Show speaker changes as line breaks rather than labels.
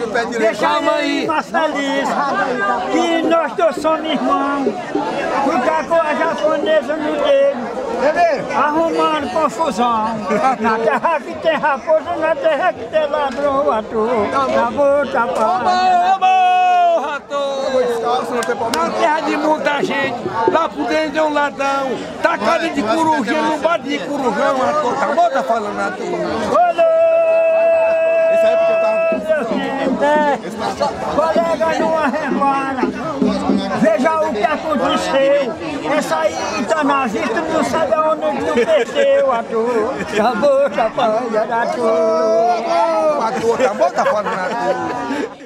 Pé direito.
Calma aí.
mais feliz que nós dois somos irmãos. Ficar com a japonesa no dedo, arrumando confusão. Na terra que tem raposa, na terra que tem ladrão, ator. Na boca, pai.
Ô, rato! Na terra de muita gente, lá por dentro é um ladrão. Tá cara de corujinha, não bate de corujão, rato. Tá bom, tá falando, rato?
Colega numa remara, veja o que aconteceu. Essa aí na vista, não sabe aonde tu perdeu, ator. Na boca, pai, ator.
Ator, tá bom, tá falando, rato?